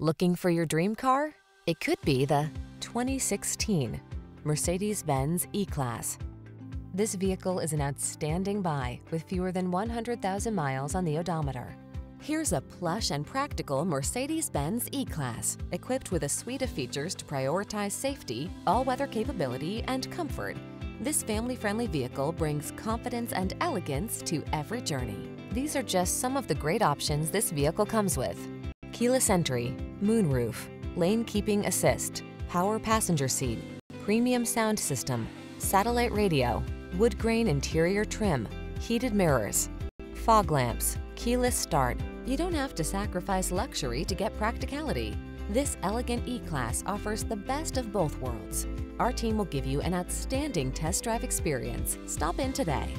Looking for your dream car? It could be the 2016 Mercedes-Benz E-Class. This vehicle is an outstanding buy with fewer than 100,000 miles on the odometer. Here's a plush and practical Mercedes-Benz E-Class, equipped with a suite of features to prioritize safety, all-weather capability, and comfort. This family-friendly vehicle brings confidence and elegance to every journey. These are just some of the great options this vehicle comes with. Keyless entry, moonroof, lane keeping assist, power passenger seat, premium sound system, satellite radio, wood grain interior trim, heated mirrors, fog lamps, keyless start. You don't have to sacrifice luxury to get practicality. This elegant E-Class offers the best of both worlds. Our team will give you an outstanding test drive experience. Stop in today.